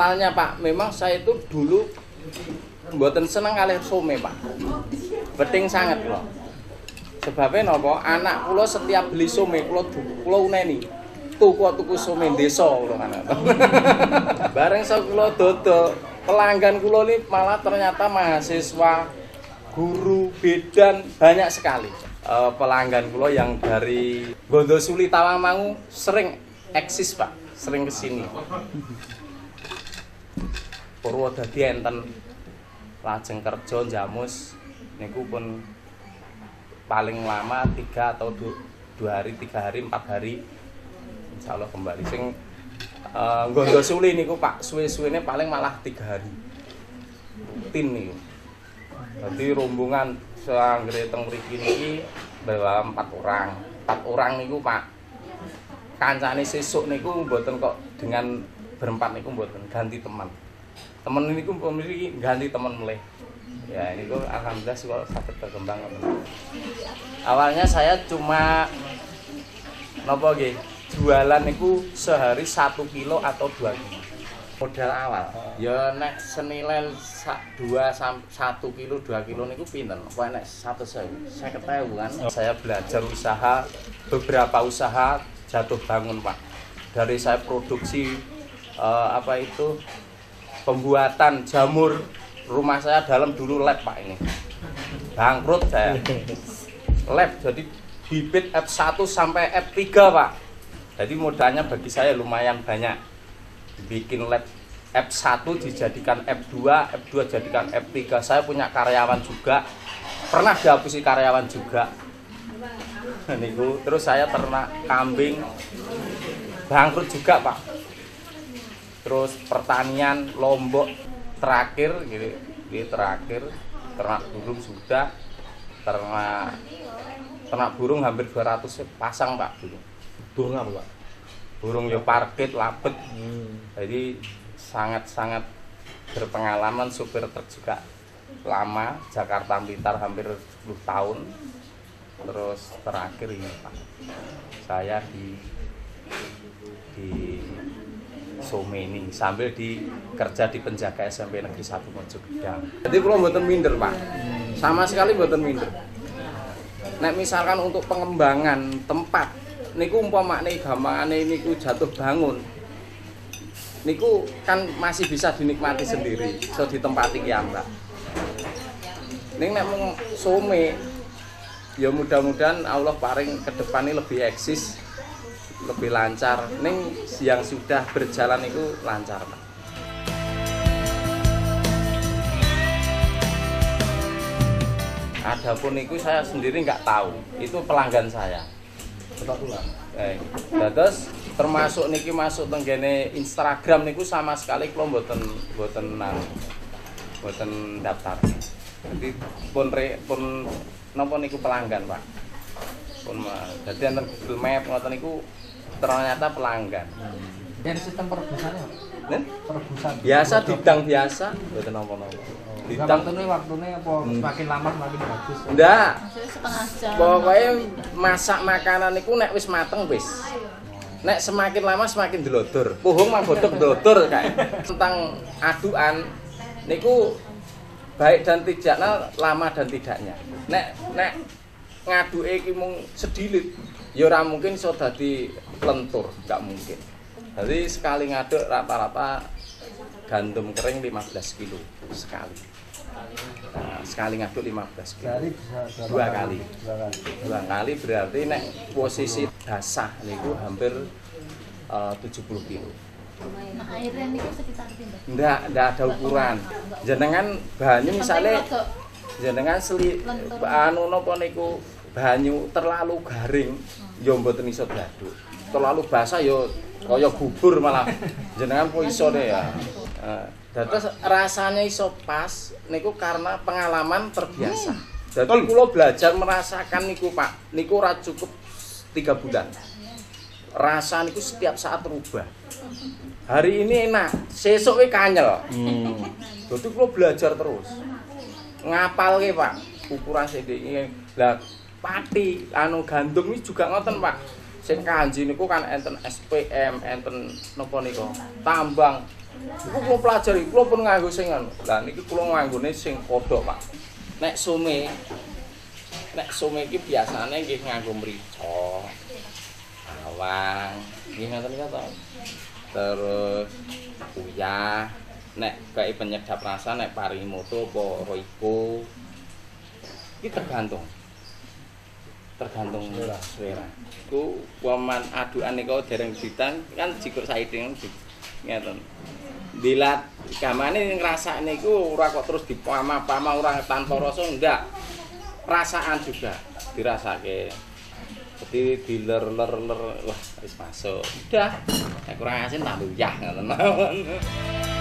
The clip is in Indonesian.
awalnya Pak, memang saya itu dulu mboten seneng kalih some Pak. Beting sangat kula. Sebabnya napa? Anak kula setiap beli some kula du- kula uneni. Tuku tuku some desa kula kan. Bareng saya kula dodol, pelanggan kula ini malah ternyata mahasiswa, guru, bidan banyak sekali. Eh, pelanggan kula yang dari Gondosuli Tawangmangu sering eksis Pak, sering ke sini. Purwodadi enten. Lajeng kerja jamus niku pun paling lama tiga atau du, dua hari tiga hari empat hari. Insya Allah kembali. Sing uh, Gondosuli niku pak. Suwe suwene paling malah tiga hari. Rutin niku. Jadi rombongan sanggre teng mriki niki bawa empat orang. Empat orang niku pak. Kancane sesuk niku mboten kok dengan berempat niku mboten ganti teman temen ini ku memiliki ganti teman mulai. Ya ini kok alhamdulillah sih kalau sakit berkembang awalnya saya cuma nopo ge jualan itu sehari satu kilo atau dua kilo. Modal awal. Ya nek senilai dua satu kilo dua kilo niku pinten apa nek satu saya saya ketahui kan. Saya belajar usaha beberapa usaha jatuh bangun pak. Dari saya produksi eh, apa itu pembuatan jamur rumah saya dalam dulu lab pak ini. Bangkrut saya lab jadi bibit F1 sampai F3 pak. Jadi modalnya bagi saya lumayan banyak. Bikin lab F1 dijadikan F2 F2 jadikan F3 saya punya karyawan juga. Pernah dihapusi karyawan juga. Niku, terus saya ternak kambing. Bangkrut juga pak terus pertanian lombok terakhir gitu, gitu terakhir ternak burung sudah ternak ternak burung hampir 200 pasang pak burung Burung apa, Pak? burung ya parkit lapet Hmm. jadi sangat-sangat berpengalaman supir truk juga lama Jakarta Blitar hampir 10 tahun terus terakhir ini pak saya di di Someni sambil di kerja di penjaga SMP Negeri 1 Mojogedang. Jadi kalau mboten minder, Pak. Sama sekali mboten minder. Nek misalkan untuk pengembangan tempat niku umpamane gampangane niku jatuh bangun. Niku kan masih bisa dinikmati sendiri, so ditempati ki Mbak. Ning nek mung some ya mudah-mudahan Allah paring ke depan ini lebih eksis lebih lancar ning yang sudah berjalan itu lancar Pak. Adapun itu saya sendiri nggak tahu, itu pelanggan saya. Tulang. Eh, terus termasuk niki masuk tenggene Instagram niku sama sekali kalau mboten mboten nang mboten daftar. Jadi pun re, pun napa niku pelanggan, Pak. Pun dadi enten Google Map ngoten niku ternyata pelanggan. Dan sistem perebusannya? Nen? perebusan. Biasa didang biasa, mboten napa-napa. Nah, Didang waktunya waktunya apa semakin lama semakin bagus. ndak Maksudnya setengah jam. pokoknya masak makanan niku nek wis mateng wis nek semakin lama semakin delodor puhung mah bodok delodor kayak tentang aduan niku baik dan tidaknya lama dan tidaknya nek nek ngadu iki mung sedilit ya ora mungkin iso dadi lentur nggak mungkin jadi sekali ngaduk rata-rata gandum kering 15 kilo sekali Nah, sekali ngaduk 15 kilo Dua kali. Dua kali. berarti nek posisi basah niku hampir eh, 70 kilo. Nah, airnya ini sekitar pindah. Ndak, ndak ada ukuran. Jenengan banyu misalnya jenengan seli anu napa niku banyu terlalu garing ya mboten iso diaduk. Terlalu basah ya kaya bubur malah. Jenengan po iso deh ya. Eh, Terus rasanya iso pas niku karena pengalaman terbiasa. Jadi kula belajar merasakan niku Pak, niku ora cukup tiga bulan. Rasa niku setiap saat berubah. Hari ini enak, sesuk kanyel. Hmm. Jadi kula belajar terus. Ngapal ke Pak, ukuran sedek Lah pati anu gandum ini juga ngoten Pak. Sing kanji niku kan enten SPM, enten napa niku? Tambang. Iku kula pelajari, kula pun nganggo sing anu. Lah niki kula nganggone sing kodok, Pak. Nek sume nek sume iki biasane nggih nganggo mrica. Bawang, nggih ngoten niku to. Terus uyah, nek kayak penyedap rasa nek parimoto apa roiko. Iki tergantung. Tergantung Selera. Ku waman adukan niku dereng ditang kan jikur saithing ngeten. Dilat gamane ngrasakne iku ora kok terus dipama-pama ora tanpa rasa enggak. Rasaan juga dirasake. Jadi diler-ler-ler wah wis masuk. Udah. Nek kurang asin tambah uyah ngoten mawon.